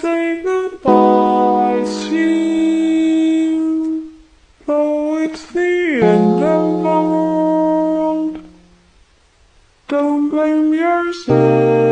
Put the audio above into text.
Say goodbye seem, though it's the end of the world. Don't blame yourself.